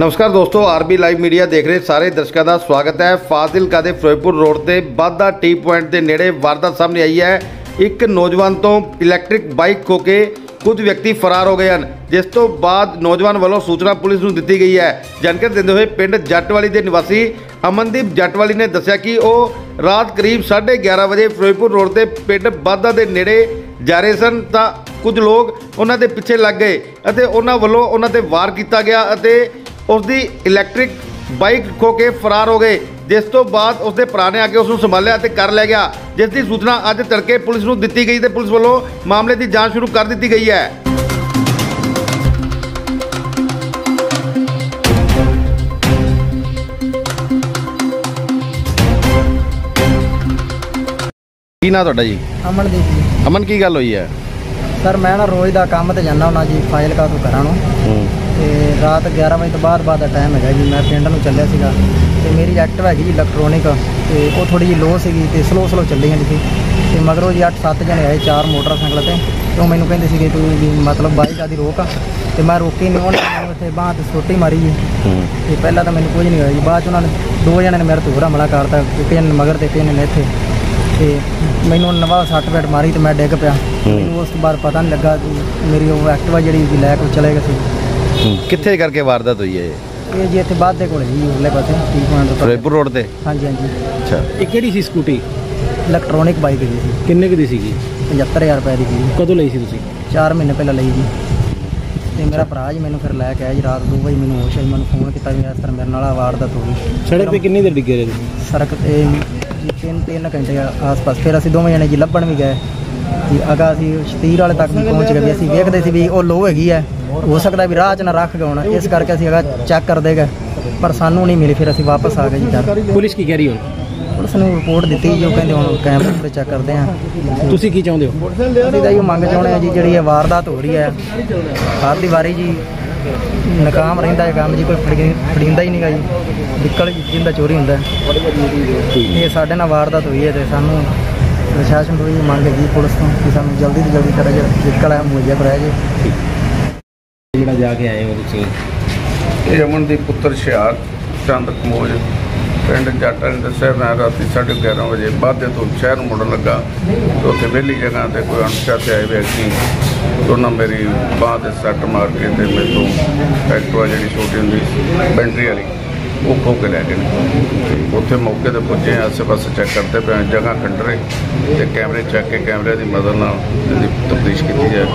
ਨਮਸਕਾਰ ਦੋਸਤੋ, RB live media ਦੇਖ ਰਹੇ ਸਾਰੇ ਦਰਸ਼ਕਾਂ ਦਾ ਸਵਾਗਤ ਹੈ। ਫਾਜ਼ਿਲਕਾ ਦੇ ਫਿਰੋਜ਼ਪੁਰ ਰੋਡ ਤੇ ਬਾਦਾ ਟੀ ਪੁਆਇੰਟ ਦੇ ਨੇੜੇ ਵਾਰਦਾਤ ਸਾਹਮਣੇ ਆਈ ਹੈ। ਇੱਕ ਨੌਜਵਾਨ ਤੋਂ ਇਲੈਕਟ੍ਰਿਕ ਬਾਈਕ ਖੋ ਕੇ ਕੁਝ ਵਿਅਕਤੀ ਫਰਾਰ ਹੋ ਗਏ ਹਨ। ਜਿਸ ਤੋਂ ਬਾਅਦ ਨੌਜਵਾਨ ਵੱਲੋਂ ਸੂਚਨਾ ਪੁਲਿਸ ਨੂੰ ਦਿੱਤੀ ਗਈ ਹੈ। ਜਾਣਕਾਰੀ ਦਿੰਦੇ ਹੋਏ ਪਿੰਡ ਜੱਟਵਾਲੀ ਦੇ ਨਿਵਾਸੀ ਅਮਨਦੀਪ ਜੱਟਵਾਲੀ ਨੇ ਦੱਸਿਆ ਕਿ ਉਹ ਰਾਤ ਕਰੀਬ 11:30 ਵਜੇ ਫਿਰੋਜ਼ਪੁਰ ਰੋਡ ਤੇ ਪਿੰਡ ਬਾਦਾ ਦੇ ਨੇੜੇ ਜਾ ਰਹੇ ਸਨ ਤਾਂ ਕੁਝ ਲੋਕ ਉਹਨਾਂ ਦੇ ਪਿੱਛੇ ਲੱਗ ਗਏ ਅਤੇ ਉਹਨਾਂ ਵੱਲੋਂ ਉਹਨਾਂ ਤੇ ਵਾਰ ਕੀਤਾ ਗਿਆ ਅਤੇ ਉਸ ਦੀ ਇਲੈਕਟ੍ਰਿਕ ਬਾਈਕ ਖੋ ਕੇ ਫਰਾਰ ਹੋ ਗਏ ਜਿਸ ਤੋਂ ਬਾਅਦ ਉਸ ਦੇ ਭਰਾ ਨੇ ਆ ਕੇ ਉਸ ਨੂੰ ਸੰਭਾਲਿਆ ਤੇ ਕਰ ਲਿਆ ਗਿਆ ਜਿਸ ਦੀ ਸੂਚਨਾ ਅੱਜ ਤੜਕੇ ਪੁਲਿਸ ਨੂੰ ਦਿੱਤੀ ਗਈ ਤੇ ਪੁਲਿਸ ਵੱਲੋਂ ਮਾਮਲੇ ਦੀ ਜਾਂਚ ਸ਼ੁਰੂ ਕਰ ਦਿੱਤੀ ਗਈ ਹੈ। ਕੀ ਨਾਂ ਤੁਹਾਡਾ ਜੀ? ਅਮਨਦੀਪ ਜੀ। ਅਮਨ ਕੀ ਗੱਲ ਹੋਈ ਹੈ? ਸਰ ਮੈਂ ਨਾ ਰੋਜ਼ ਦਾ ਕੰਮ ਤੇ ਜਾਂਦਾ ਹੁੰਦਾ ਜੀ ਫਾਈਲ ਕਾ ਤੋਂ ਘਰਾਂ ਨੂੰ। ਹੂੰ। ਤੇ ਰਾਤ 11 ਵਜੇ ਤੋਂ ਬਾਅਦ ਬਾਅਦ ਦਾ ਟਾਈਮ ਹੈਗਾ ਜੀ। ਮੈਂ ਪਿੰਡ ਨੂੰ ਚੱਲਿਆ ਸੀਗਾ ਤੇ ਮੇਰੀ ਐਕਟਿਵ ਹੈਗੀ ਜੀ ਇਲੈਕਟ੍ਰੋਨਿਕ ਤੇ ਉਹ ਥੋੜੀ ਜਿਹੀ ਲੋ ਸੀਗੀ ਤੇ ਸਲੋ ਸਲੋ ਚੱਲੀ ਜਾਂਦੀ ਸੀ। ਤੇ ਮਗਰੋਂ ਜੀ 8-7 ਜਣੇ ਆਏ ਚਾਰ ਮੋਟਰਸਾਈਕਲ ਤੇ। ਤੇ ਉਹ ਮੈਨੂੰ ਕਹਿੰਦੇ ਸੀਗੇ ਤੂੰ ਵੀ ਮਤਲਬ ਬਾਈਕ ਆਦੀ ਰੋਕ। ਤੇ ਮੈਂ ਰੋਕੀ ਨਹੀਂ ਉਹਨੇ ਮੈਨੂੰ ਇੱਥੇ ਬਾਂਹ ਤੇ ਸੋਟੀ ਮਾਰੀ ਜੀ। ਤੇ ਪਹਿਲਾਂ ਤਾਂ ਮੈਨੂੰ ਕੁਝ ਨਹੀਂ ਹੋਇਆ ਜੀ। ਬਾਅਦ ਚ ਉਹਨਾਂ ਨੇ ਦੋ ਜਣਿਆਂ ਨੇ ਮੇਰੇ ਤੇ ਹੋਰ ਹਮਲਾ ਕਰਤਾ ਇੱਕ ਜਣੇ ਨੇ ਮਗਰ ਤੇ ਇੱਕ ਜਣੇ ਨੇ ਇੱਥੇ। ਤੇ ਮੈਨੂੰ ਨਵਾਂ ਸੱਟ ਫੇਟ ਮਾਰੀ ਤੇ ਮੈਂ ਡਿੱਗ ਪਿਆ। ਮੈਨੂੰ ਉਸ ਤੋਂ ਬਾਅਦ ਪਤਾ ਨਹੀਂ ਲੱਗਾ ਮੇਰੀ ਉਹ ਐਕਟਿਵਾ ਜਿਹੜੀ ਸੀ ਲੈ ਕੇ ਚਲੇ ਗਏ ਸੀ। ਕਿੱਥੇ ਕਰਕੇ ਵਾਰਦਾਤ ਹੋਈ ਹੈ ਇਹ? ਇਹ ਜੀ ਇੱਥੇ ਬਾਅਦ ਦੇ ਕੋਲ ਜੀ ਉਰਲੇ ਪਾਸੇ ਟੀ ਪੁਆਇੰਟ ਤੋਂ ਫਿਰੋਜ਼ਪੁਰ ਰੋਡ ਤੇ? ਹਾਂਜੀ ਹਾਂਜੀ। ਅੱਛਾ। ਇਹ ਕਿਹੜੀ ਸੀ ਸਕੂਟੀ? ਇਲੈਕਟ੍ਰੋਨਿਕ ਬਾਈਕ ਜੀ। ਸੀ ਕਿੰਨੇ ਕੁ ਦੀ ਸੀਗੀ? 75000 ਰੁਪਏ ਦੀ ਸੀ ਕਦੋਂ ਲਈ ਸੀ ਤੁਸੀਂ? 4 ਮਹੀਨੇ ਪਹਿਲਾਂ ਲਈ ਜੀ। ਤੇ ਮੇਰਾ ਭਰਾ ਜੀ ਮੈਨੂੰ ਫਿਰ ਲੈ ਕੇ ਆਇਆ ਜੀ ਰਾਤ 2 ਵਜੇ ਮੈਨੂੰ ਹੋਸ਼ ਆਈ ਮੈਨੂੰ ਫੋਨ ਕੀਤਾ ਵੀ ਇਸ ਤਰ੍ਹਾਂ ਮੇਰੇ ਨਾਲ ਆਹ ਵਾਰਦਾਤ ਹੋ ਗਈ। ਸੜਕ ਤੇ ਕਿੰਨੀ ਦੇਰ ਡਿੱਗੇ ਰਹੇ ਤੁਸੀਂ? ਸੜਕ ਤੇ ਜੀ ਤਿੰਨ ਤਿੰਨ ਘੰਟੇ ਆਸ-ਪਾਸ। ਫਿਰ ਅਸੀਂ ਦੋਵੇਂ ਜਣੇ ਜੀ ਲੱਭਣ ਵੀ ਗਏ। ਜੀ ਅਗਾ ਅਸੀਂ ਸ਼ਤੀਰ ਵਾਲੇ ਤੱਕ ਵੀ ਪਹੁੰਚ ਗਏ ਅਸੀਂ ਵੇਖਦੇ ਸੀ ਵੀ ਉਹ ਲੋ ਹੈਗੀ ਹੈ। ਹੋ ਸਕਦਾ ਵੀ ਰਾਹ 'ਚ ਨਾ ਰੱਖ ਗਏ ਹੋਣ ਇਸ ਕਰਕੇ ਅਸੀਂ ਅਗਾ ਚੈੱਕ ਕਰਦੇ ਗਏ ਪਰ ਸਾਨੂੰ ਨਹੀਂ ਮਿਲੀ ਫਿਰ ਅਸੀਂ ਵਾਪਸ ਆ ਗਏ ਜੀ ਘਰ ਪੁਲਿਸ ਕੀ ਕਹਿ ਰਹੀ ਹੁਣ? ਪੁਲਿਸ ਨੂੰ ਰਿਪੋਰਟ ਦਿੱਤੀ ਜੋ ਕਹਿੰਦੇ ਹੁਣ ਕੈਮਰੇ ਤੇ ਚੈੱਕ ਕਰਦੇ ਆ ਤੁਸੀਂ ਕੀ ਚਾਹੁੰਦੇ ਹੋ? ਅਸੀਂ ਤਾਂ ਇਹ ਮੰਗ ਚਾਹੁੰਦੇ ਆ ਜੀ ਜਿਹੜੀ ਇਹ ਵਾਰਦਾਤ ਹੋ ਰਹੀ ਹੈ ਹਰ ਦੀ ਵਾਰੀ ਜੀ ਨਕਾਮ ਰਹਿੰਦਾ ਹੈ ਕੰਮ ਜੀ ਕੋਈ ਫੜੀ- ਫੜੀਂਦਾ ਹੀ ਨਹੀਂਗਾ ਜੀ ਨਿਕਲ ਜਿੰਦਾ ਚੋਰੀ ਹੁੰਦਾ। ਇਹ ਸਾਡੇ ਨਾਲ ਵਾਰਦਾਤ ਹੋਈ ਹੈ ਤੇ ਸਾਨੂੰ ਪ੍ਰਸ਼ਾਸਨ ਤੋਂ ਇਹ ਮੰਗ ਹੈ ਜੀ ਪੁਲਿਸ ਤੋਂ ਕਿ ਸਾਨੂੰ ਜਲਦੀ ਤੋਂ ਜਲਦੀ ਸਾਡਾ ਜਿਹੜਾ ਨਿਕਲ ਹੈ ਮੁਹੱਈਆ ਕਰਾਇਆ ਜੀ ਜਿਹੜਾ ਜਾ ਕੇ ਆਏ ਹੋ ਤੁਸੀਂ? ਇਹ ਅਮਨ ਦੀ ਪੁੱਤਰ ਸ਼ਿਆਰ ਚੰਦ ਕਮੋਜ ਪਿੰਡ ਜਾਟਾਂ ਨੇ ਦੱਸਿਆ ਮੈਂ ਰਾਤੀ 11:30 ਵਜੇ ਬਾਦੇ ਤੋਂ ਸ਼ਹਿਰ ਨੂੰ ਮੁੜਨ ਲੱਗਾ ਤੇ ਉੱਥੇ ਵਿਹਲੀ ਜਗ੍ਹਾ ਤੇ ਕੋਈ ਅਣਪਛਾਤੇ ਆਏ ਵਿਅਕਤੀ ਉਹਨਾਂ ਮੇਰੀ ਬਾਹ ਤੇ ਸੱਟ ਮਾਰ ਕੇ ਤੇ ਮੇਰੇ ਤੋਂ ਐਕਟਿਵਾ ਜਿਹੜੀ ਛੋਟੀ ਹੁੰਦੀ ਸੀ, ਵਾਲੀ ਉਹ ਖੋ ਕੇ ਲੈ ਗਏ ਨੇ। ਉੱਥੇ ਮੌਕੇ ਤੇ ਪੁੱਜੇ, ਆਸ-ਪਾਸੇ ਚੈੱਕ ਕਰਦੇ ਪਏ ਜਗ੍ਹਾ ਖੰਡਰੇ ਤੇ ਕੈਮਰੇ ਚੈੱਕ ਕੇ ਕੈਮਰੇ ਦੀ ਮਦਦ ਨਾਲ ਇਹਦੀ ਤਫਤੀਸ਼ ਕੀਤੀ ਜਾਏ।